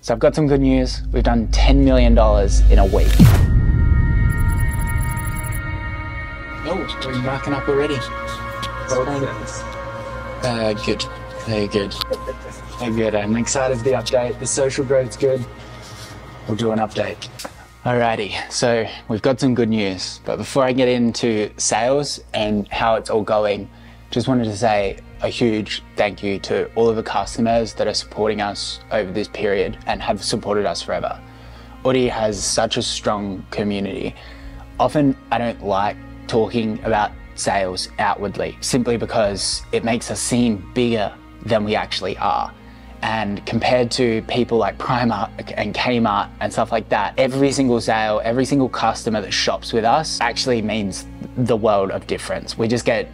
So I've got some good news. We've done $10 million in a week. Oh, we're marking up already. Well done. Uh, good. Very good. Very good. I'm excited for the update. The social growth's good. We'll do an update. Alrighty, so we've got some good news. But before I get into sales and how it's all going, just wanted to say a huge thank you to all of the customers that are supporting us over this period and have supported us forever. Oodie has such a strong community. Often I don't like talking about sales outwardly simply because it makes us seem bigger than we actually are. And compared to people like Primark and Kmart and stuff like that, every single sale, every single customer that shops with us actually means the world of difference. We just get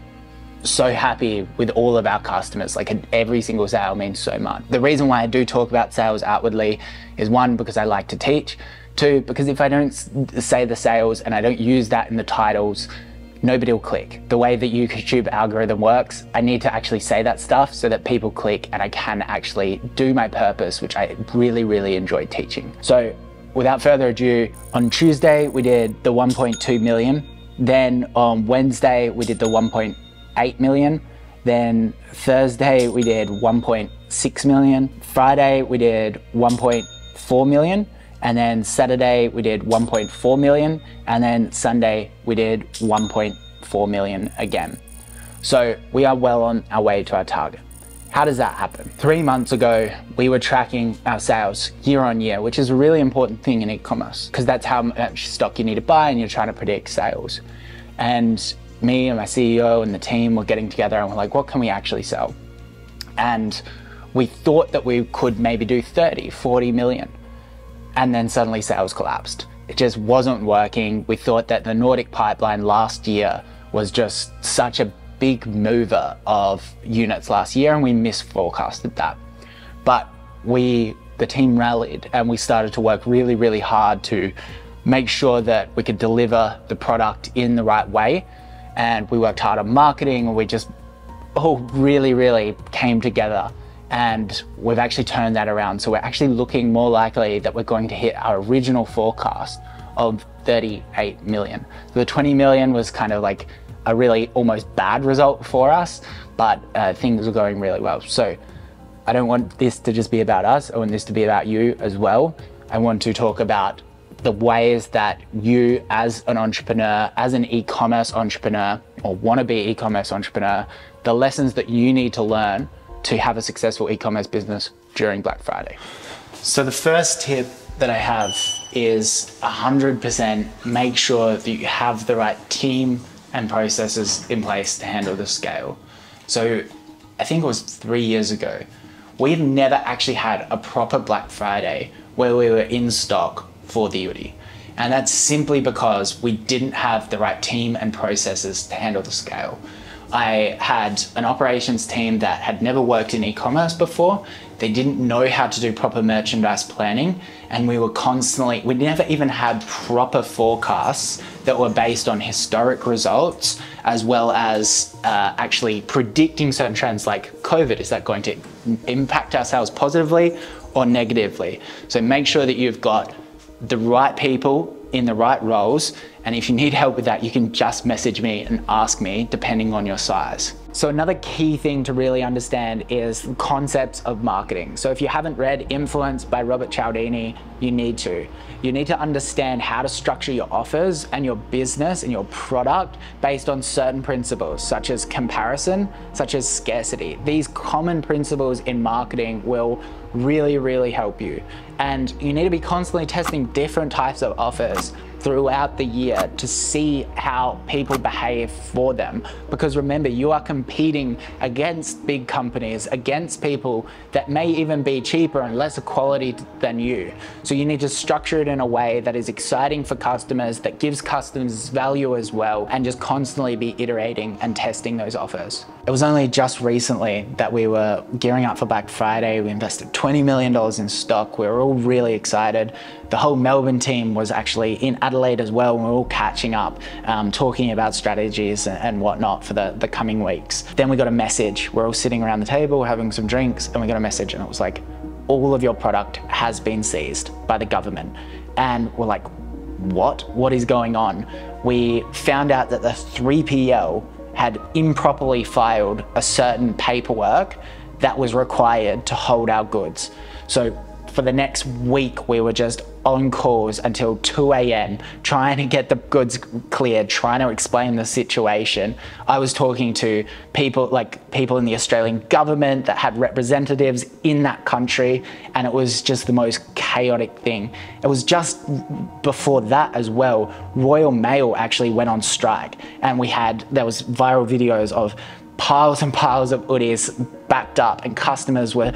so happy with all of our customers. Like every single sale means so much. The reason why I do talk about sales outwardly is one, because I like to teach. Two, because if I don't say the sales and I don't use that in the titles, nobody will click. The way that YouTube algorithm works, I need to actually say that stuff so that people click and I can actually do my purpose, which I really, really enjoy teaching. So without further ado, on Tuesday, we did the 1.2 million. Then on Wednesday, we did the 1.8 million. Then Thursday, we did 1.6 million. Friday, we did 1.4 million. And then Saturday we did 1.4 million. And then Sunday we did 1.4 million again. So we are well on our way to our target. How does that happen? Three months ago, we were tracking our sales year on year, which is a really important thing in e-commerce because that's how much stock you need to buy and you're trying to predict sales. And me and my CEO and the team were getting together and we're like, what can we actually sell? And we thought that we could maybe do 30, 40 million and then suddenly sales collapsed. It just wasn't working. We thought that the Nordic pipeline last year was just such a big mover of units last year and we misforecasted that. But we, the team rallied and we started to work really, really hard to make sure that we could deliver the product in the right way. And we worked hard on marketing and we just all really, really came together and we've actually turned that around. So we're actually looking more likely that we're going to hit our original forecast of 38 million. The 20 million was kind of like a really almost bad result for us, but uh, things are going really well. So I don't want this to just be about us. I want this to be about you as well. I want to talk about the ways that you as an entrepreneur, as an e-commerce entrepreneur or wannabe e-commerce entrepreneur, the lessons that you need to learn to have a successful e-commerce business during Black Friday. So the first tip that I have is 100% make sure that you have the right team and processes in place to handle the scale. So I think it was three years ago, we've never actually had a proper Black Friday where we were in stock for the Oodie. And that's simply because we didn't have the right team and processes to handle the scale. I had an operations team that had never worked in e-commerce before. They didn't know how to do proper merchandise planning and we were constantly, we never even had proper forecasts that were based on historic results as well as uh, actually predicting certain trends like COVID. Is that going to impact our sales positively or negatively? So make sure that you've got the right people in the right roles. And if you need help with that, you can just message me and ask me depending on your size. So another key thing to really understand is concepts of marketing. So if you haven't read Influence by Robert Cialdini, you need to. You need to understand how to structure your offers and your business and your product based on certain principles, such as comparison, such as scarcity. These common principles in marketing will really, really help you. And you need to be constantly testing different types of offers throughout the year to see how people behave for them. Because remember, you are competing against big companies, against people that may even be cheaper and lesser quality than you. So you need to structure it in a way that is exciting for customers, that gives customers value as well, and just constantly be iterating and testing those offers. It was only just recently that we were gearing up for Black Friday. We invested $20 million in stock. We were all really excited. The whole Melbourne team was actually in Adelaide as well. We are all catching up, um, talking about strategies and whatnot for the, the coming weeks. Then we got a message. We're all sitting around the table having some drinks and we got a message and it was like, all of your product has been seized by the government. And we're like, what? What is going on? We found out that the 3PL had improperly filed a certain paperwork that was required to hold our goods. So for the next week, we were just on calls until 2 a.m. trying to get the goods cleared, trying to explain the situation. I was talking to people like people in the Australian government that had representatives in that country, and it was just the most chaotic thing. It was just before that as well, Royal Mail actually went on strike, and we had there was viral videos of piles and piles of hoodies backed up and customers were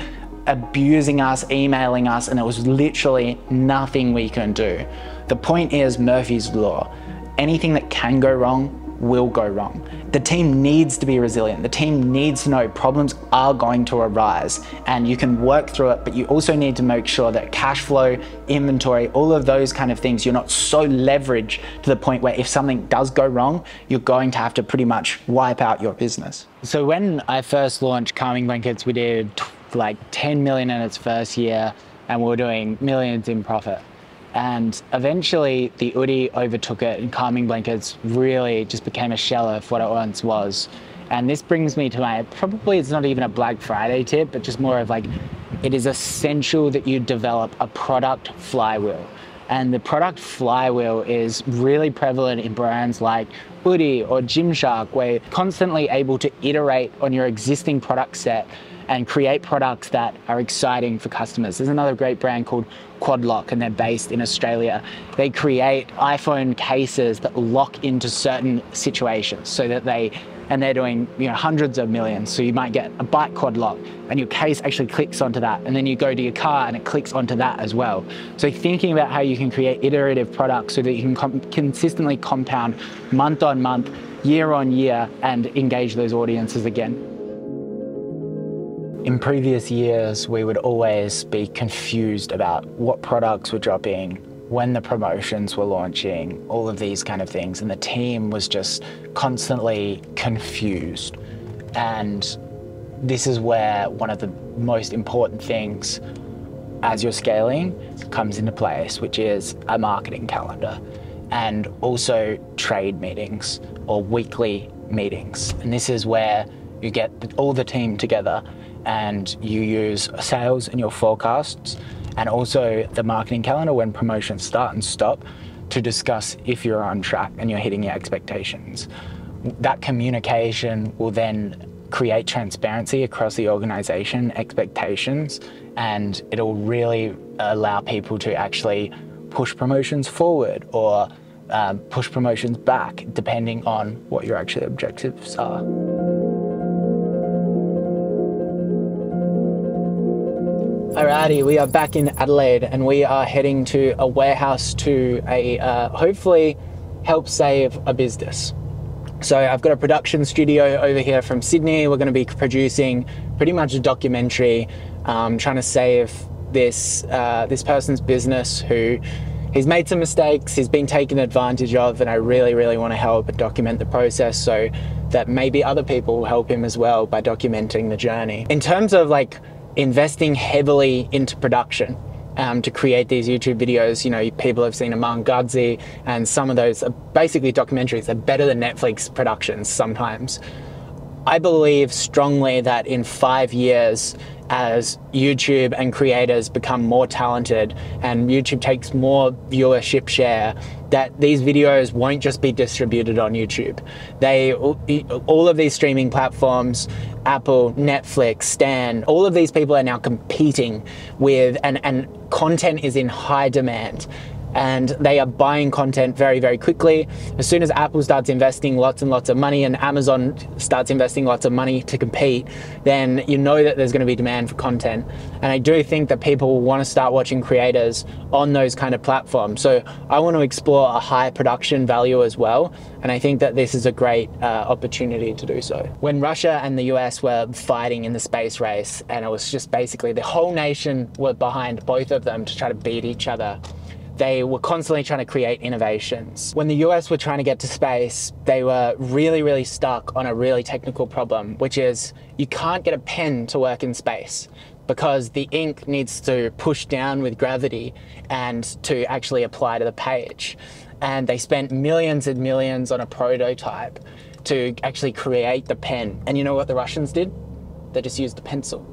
abusing us, emailing us, and it was literally nothing we can do. The point is Murphy's Law. Anything that can go wrong will go wrong. The team needs to be resilient. The team needs to know problems are going to arise and you can work through it, but you also need to make sure that cash flow, inventory, all of those kind of things, you're not so leveraged to the point where if something does go wrong, you're going to have to pretty much wipe out your business. So when I first launched Calming Blankets, we did like 10 million in its first year and we are doing millions in profit. And eventually the Oodie overtook it and Calming Blankets really just became a shell of what it once was. And this brings me to my, probably it's not even a Black Friday tip, but just more of like, it is essential that you develop a product flywheel. And the product flywheel is really prevalent in brands like Oodie or Gymshark, where you're constantly able to iterate on your existing product set and create products that are exciting for customers. There's another great brand called Quadlock and they're based in Australia. They create iPhone cases that lock into certain situations so that they and they're doing you know hundreds of millions. So you might get a bike quad lock and your case actually clicks onto that. And then you go to your car and it clicks onto that as well. So thinking about how you can create iterative products so that you can com consistently compound month on month, year on year and engage those audiences again. In previous years, we would always be confused about what products were dropping, when the promotions were launching, all of these kind of things. And the team was just constantly confused. And this is where one of the most important things as you're scaling comes into place, which is a marketing calendar and also trade meetings or weekly meetings. And this is where you get all the team together and you use sales in your forecasts and also the marketing calendar when promotions start and stop to discuss if you're on track and you're hitting your expectations. That communication will then create transparency across the organization, expectations, and it'll really allow people to actually push promotions forward or um, push promotions back depending on what your actual objectives are. Alrighty, we are back in Adelaide and we are heading to a warehouse to a uh, hopefully help save a business. So I've got a production studio over here from Sydney. We're going to be producing pretty much a documentary, um, trying to save this uh, this person's business who he's made some mistakes, he's been taken advantage of, and I really, really want to help and document the process so that maybe other people will help him as well by documenting the journey. In terms of like investing heavily into production. Um, to create these YouTube videos. You know, people have seen Gadzhi, and some of those are basically documentaries. They're better than Netflix productions sometimes. I believe strongly that in five years, as YouTube and creators become more talented and YouTube takes more viewership share, that these videos won't just be distributed on YouTube. They, all of these streaming platforms, Apple, Netflix, Stan, all of these people are now competing with, and, and content is in high demand and they are buying content very, very quickly. As soon as Apple starts investing lots and lots of money and Amazon starts investing lots of money to compete, then you know that there's going to be demand for content. And I do think that people want to start watching creators on those kind of platforms. So I want to explore a high production value as well. And I think that this is a great uh, opportunity to do so. When Russia and the US were fighting in the space race, and it was just basically the whole nation were behind both of them to try to beat each other they were constantly trying to create innovations. When the US were trying to get to space, they were really, really stuck on a really technical problem, which is you can't get a pen to work in space. because the ink needs to push down with gravity and to actually apply to the page. And they spent millions and millions on a prototype to actually create the pen. And you know what the Russians did? They just used the pencil.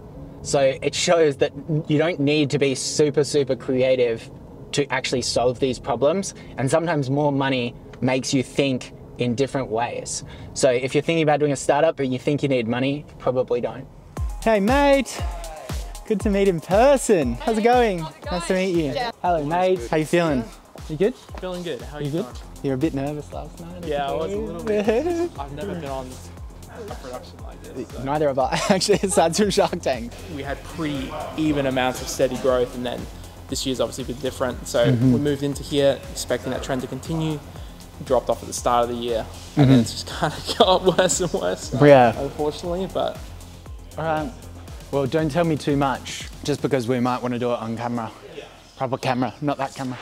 So it shows that you don't need to be super, super creative to actually solve these problems. And sometimes more money makes you think in different ways. So if you're thinking about doing a startup but you think you need money, probably don't. Hey mate, good to meet in person. How's it going? Nice to meet you. Hello mate, how you feeling? You good? Feeling good. How are You you, good? You're a bit nervous last night. Yeah, I was a little bit. I've never been on a production like this. so Neither of us actually aside from Shark Tank. We had pretty even amounts of steady growth, and then this year's obviously been different. So Mm-hmm. we moved into here expecting that trend to continue. Dropped off at the start of the year, and Mm-hmm. then it's just kind of got worse and worse. Yeah. Unfortunately, but All right. Well, don't tell me too much, just because we might want to do it on camera. Proper camera, not that camera.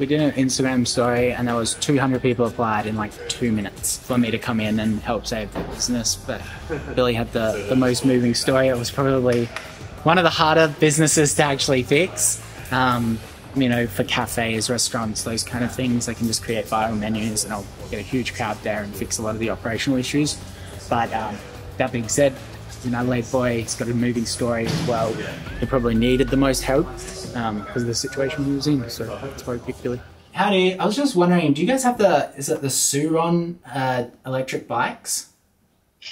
We did an Instagram story and there was 200 people applied in like two minutes for me to come in and help save the business. But Billy had the, the most moving story. It was probably one of the harder businesses to actually fix. Um, you know, for cafes, restaurants, those kind of things, they can just create viral menus and I'll get a huge crowd there and fix a lot of the operational issues. But um, that being said, he's an Adelaide boy, he's got a moving story as well. He probably needed the most help um, because of the situation he was in, so that's why we picked Billy. Howdy, I was just wondering, do you guys have the, is it the Sur-Ron uh, electric bikes?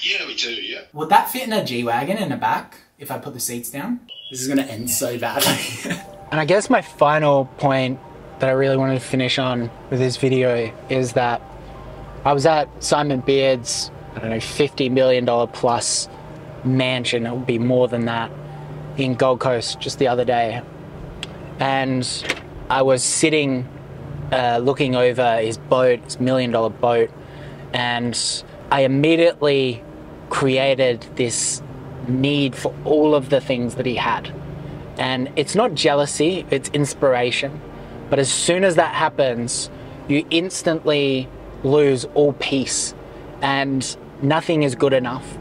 Yeah, we do, yeah. Would that fit in a G-Wagon in the back if I put the seats down? This is gonna end so badly. and I guess my final point that I really wanted to finish on with this video is that I was at Simon Beard's, I don't know, $50 million plus mansion, it would be more than that, in Gold Coast just the other day. And I was sitting uh, looking over his boat, his million dollar boat, and I immediately created this need for all of the things that he had. And it's not jealousy, it's inspiration. But as soon as that happens, you instantly lose all peace and nothing is good enough.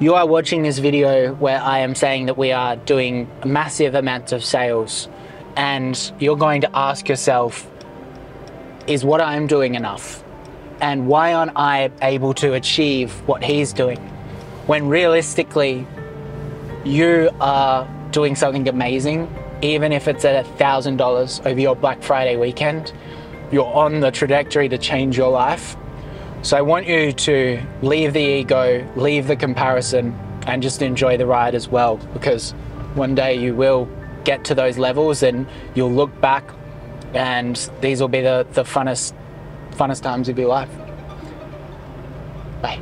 You are watching this video where I am saying that we are doing massive amounts of sales, and you're going to ask yourself, is what I'm doing enough? And why aren't I able to achieve what he's doing? When realistically, you are doing something amazing, even if it's at a thousand dollars over your Black Friday weekend, you're on the trajectory to change your life. So I want you to leave the ego, leave the comparison, and just enjoy the ride as well, because one day you will get to those levels and you'll look back and these will be the, the funnest funnest times of your life. Bye.